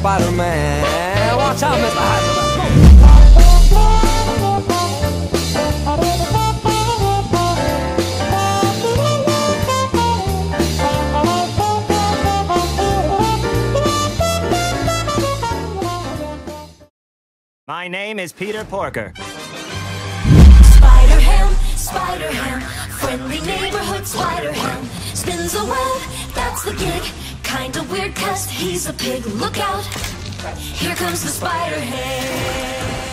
Spider-Man. Watch out, Mr. Heisenberg. My name is Peter Porker. Spider Ham, Spider Ham, friendly neighborhood Spider Ham spins a web, that's the gig. Kinda weird cause he's a pig. Look out, here comes the Spider Ham.